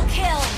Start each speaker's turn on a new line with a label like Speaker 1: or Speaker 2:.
Speaker 1: Double kill!